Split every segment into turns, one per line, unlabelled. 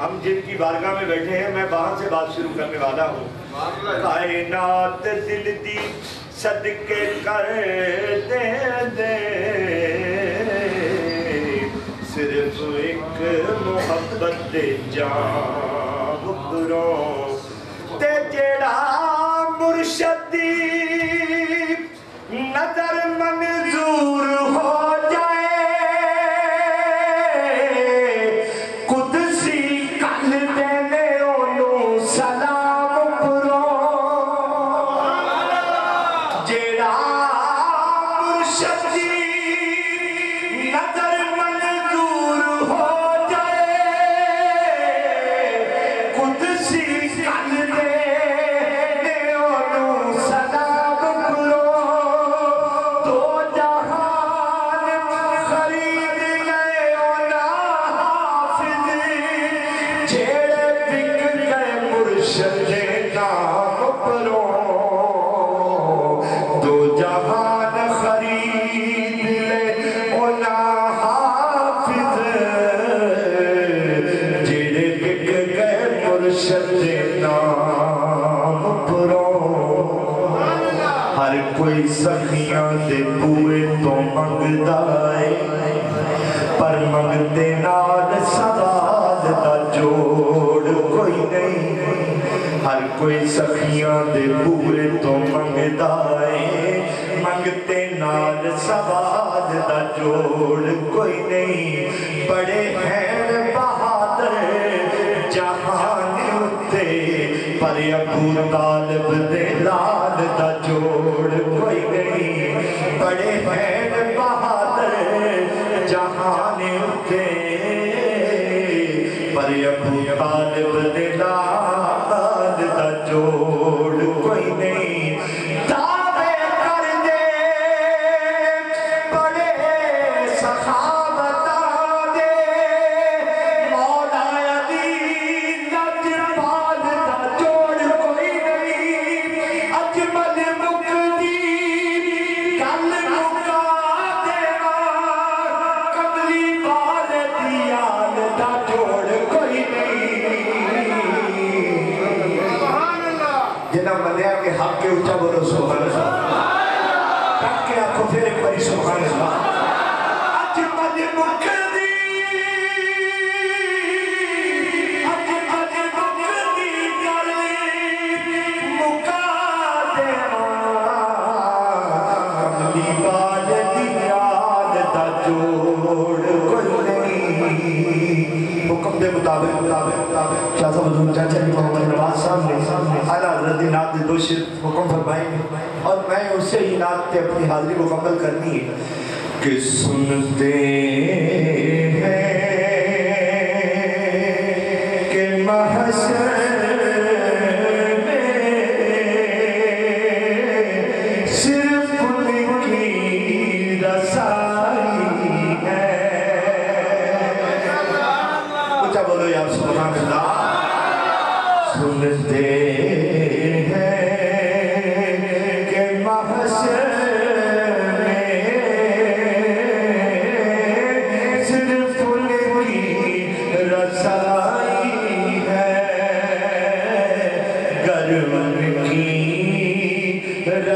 हम जिनकी बारगाह में बैठे हैं मैं वहाँ से बात शुरू करने वाला हूँ। कायनात दिल दी सदके कर दे दे। सिर्फ़ एक मोहब्बत दे जान ते जेड़ा मुर्शदी सखियाँ दे बूए तो मंगदा है पर मंगते नाल सवाल दा जोड़ कोई नहीं। हर कोई सखियाँ दे बूए तो मंगदा है मंगते नाल सवाल दा जोड़ कोई नहीं। बड़े हैं बहादुर जहान उत्ते, पर अबू तालिब दे लाल दा जोड़ कोई नहीं। बड़े हैं बहादुर जहान उठे। पर अबू जिन्हें मनिया के हक के ऊँचा बोलो, सुभान अल्लाह। तक के आँखों फिर एक बार सुभान अल्लाह। अच्छा मन अजमल नात दो शेर हुक्म फरमाएँगे और मैं उससे ही नात अपनी हाजिरी मुकम्मल करनी है। कि सुनते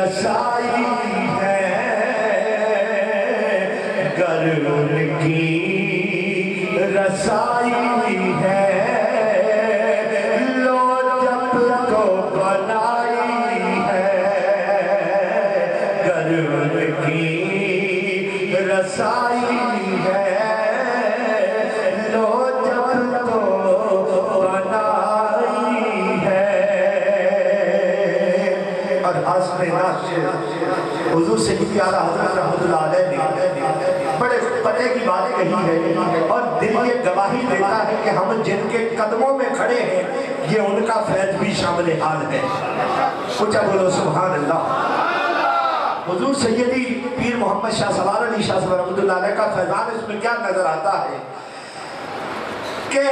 रसाई है कर उनकी रसाई बड़े पते की कही है और दिल ये गवाही देता है कि हम जिनके कदमों में खड़े हैं, ये उनका फैज भी शामिल हाल है। ऊँचा बोलो सुभान अल्लाह हुजूर सैयदी पीर मोहम्मद शाह सवार अली शाह का फैजान इसमें क्या नज़र आता है? कि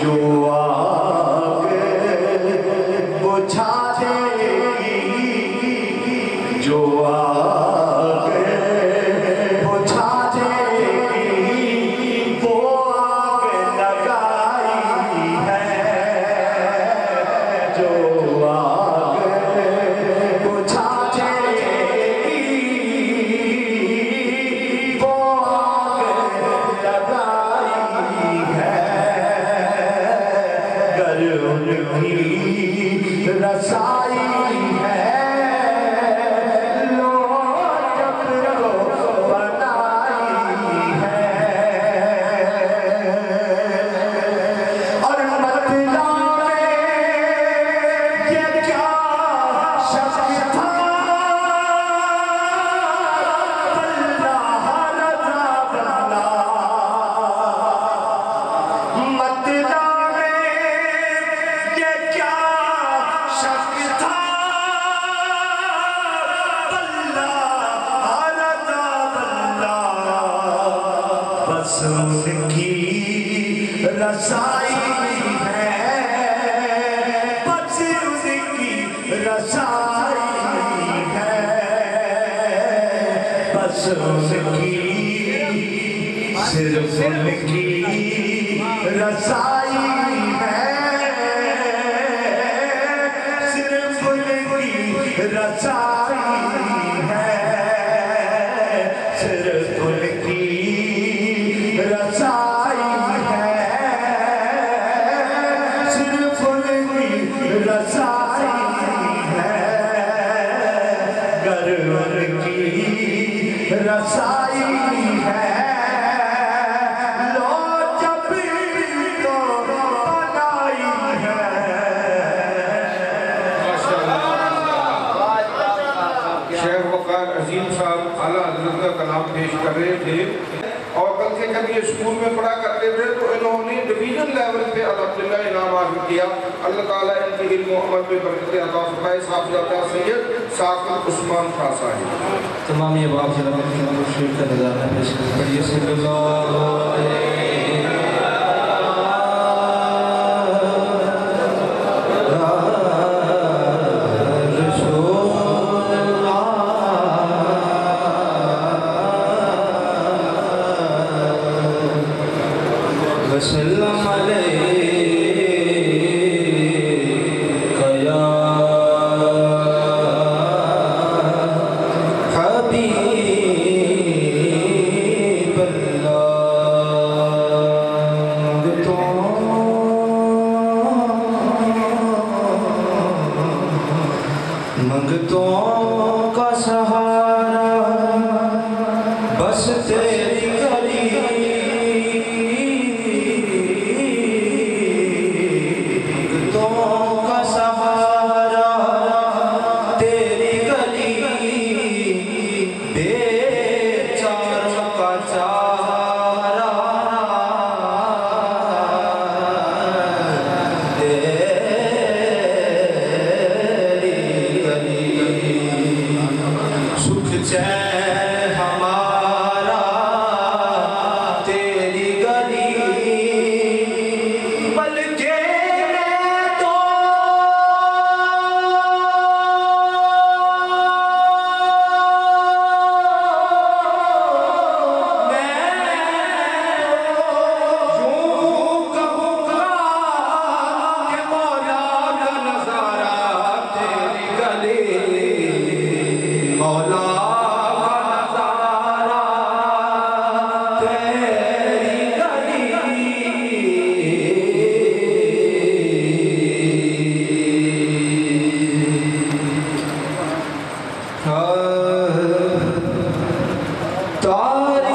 情は रसाई है रसाई
पेश कर रहे थे। और कल बल्कि जब ये स्कूल में पढ़ा करते थे तो इन्होंने डिवीज़न लेवल पे अलहमदिल्ला इनाम हासिल किया। अल्लाह ताला इनकी इल्म अमल पे बरकत अता फरमाए। साहबजादा सैयद साकिब उस्मान खान साहब।
तमाम ये बात शेर का नज़ारा पेश करिए तो का सहारा ele tem. तारी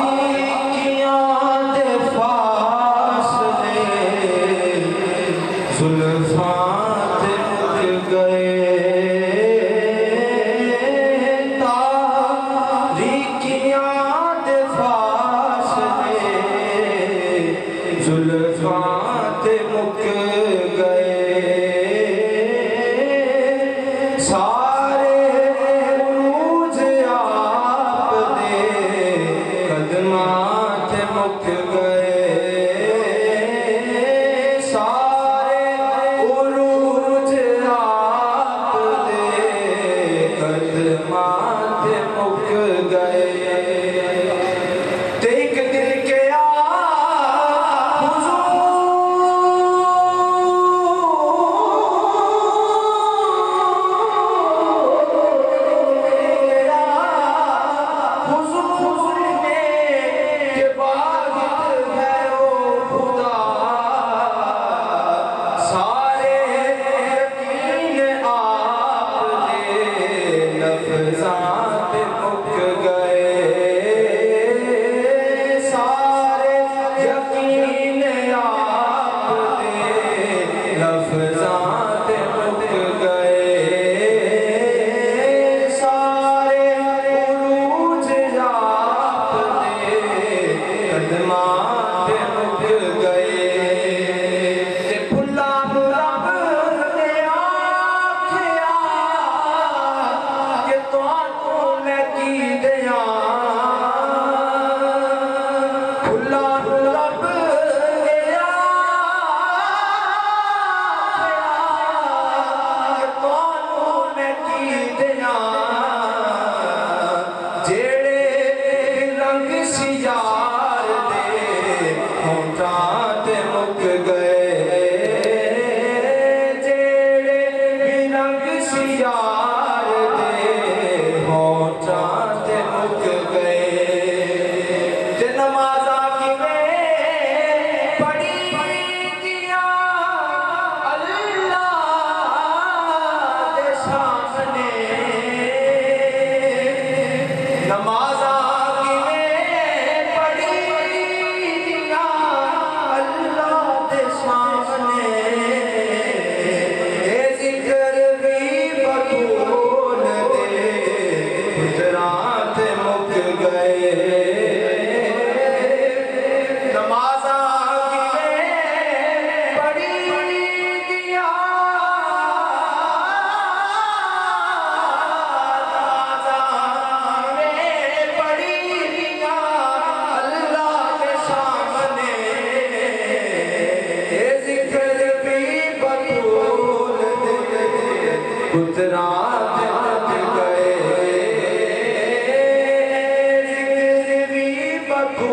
Yeah.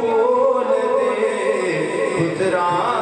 बोलते पुतरा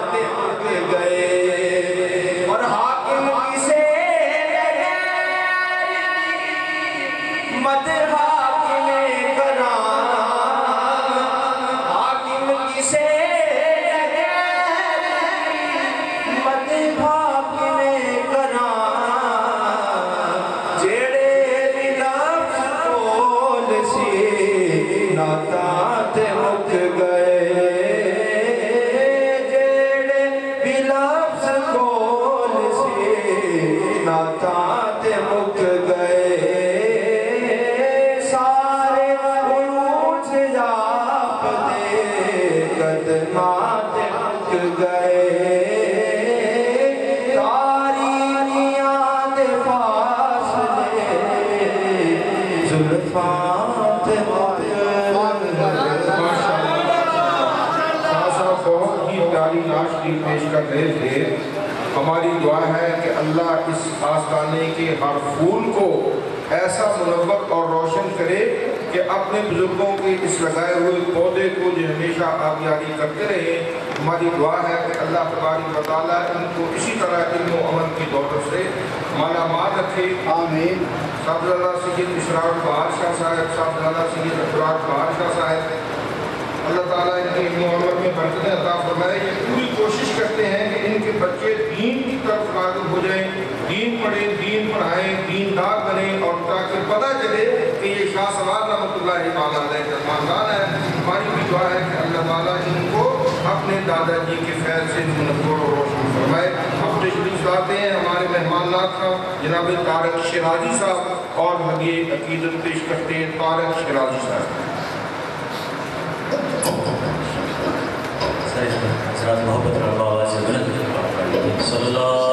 ज़माने के हर फूल को ऐसा मुनवत और रोशन करे कि अपने बुज़ुर्गों के इस लगाए हुए पौधे को जो हमेशा आबियारी करते रहे हमारी दुआ है कि अल्लाह
तबारी वाली
इनको इसी तरह इन अमन की दौलत से माला माल रखे। आमीन। साहबजादा सैद इसरार बादशाह साहेब साहब साहबजादा सैद अफरार बादशाह साहेब साहब अल्लाह ताला इनके अमन में बरतने अता फरमाए। ये पूरी कोशिश सकते हैं कि इनके बच्चे दीन की तरफ़ रागब हो जाएँ, दीन पढ़े, दीन पढ़ाएँ, दीनदार बने और ताकि पता चले कि ये शाह सवार रहमतुल्लाहमान है। हमारी भी दुआ है कि अल्लाह ताला इनको अपने दादाजी के फैल से नजोर और रोशन फरमाए। हम तो तशरीफ़ लाते हैं हमारे मेहमान नाथ साहब जनाब तारक शराजी साहब और हम ये अकीदत पेश करते हैं तारक शराजी साहब। मोहब्बत हज़रत सल्ला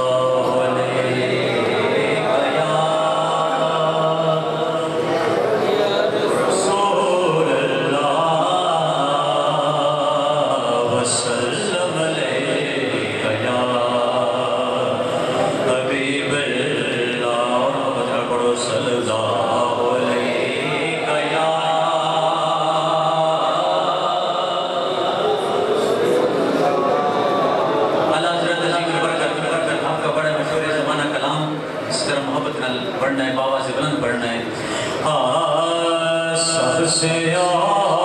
शर्म मोहब्बत नाल पढ़ना है बाबा से बुलंद पढ़ना है। हाँ सबसे आ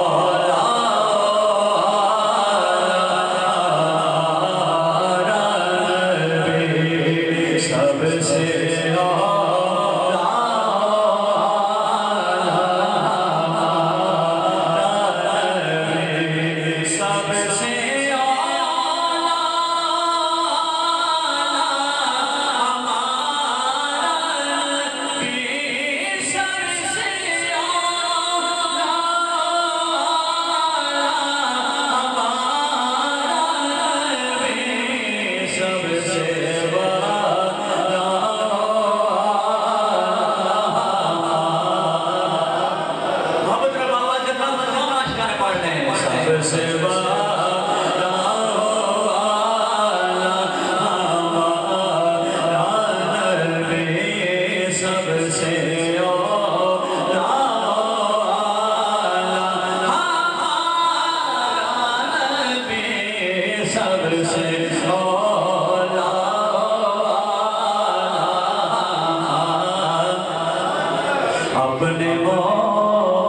Oh.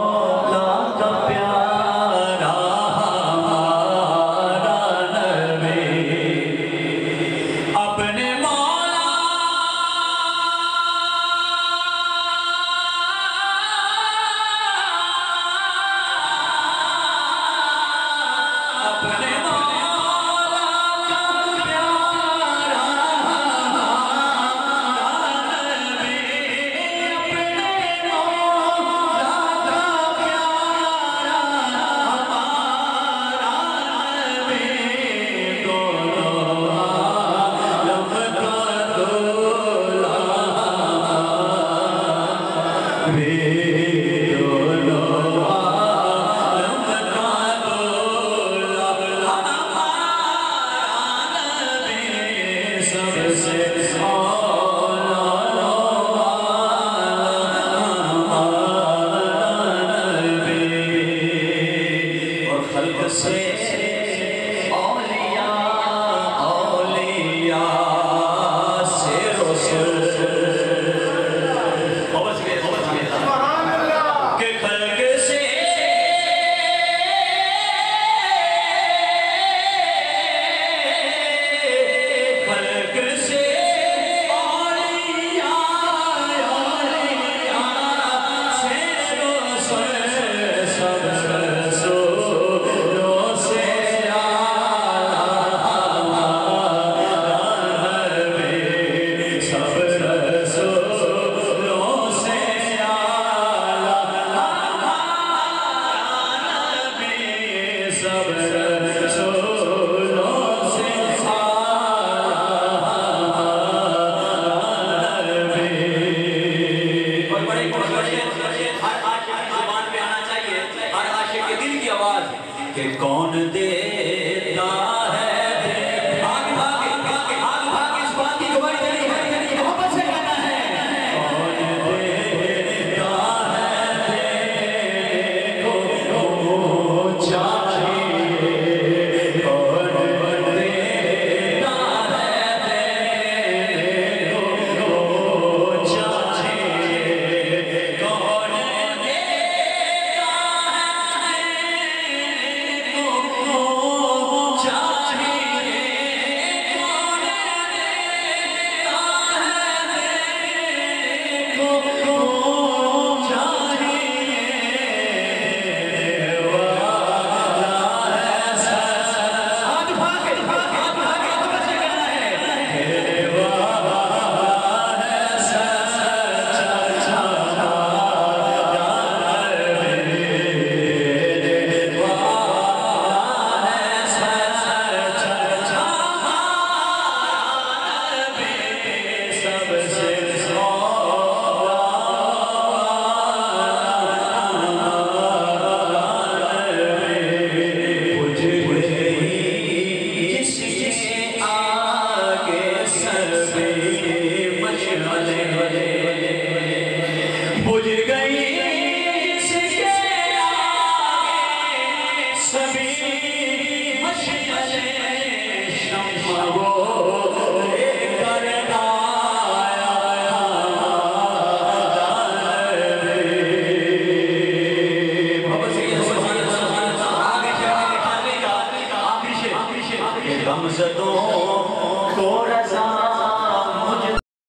कि कौन दे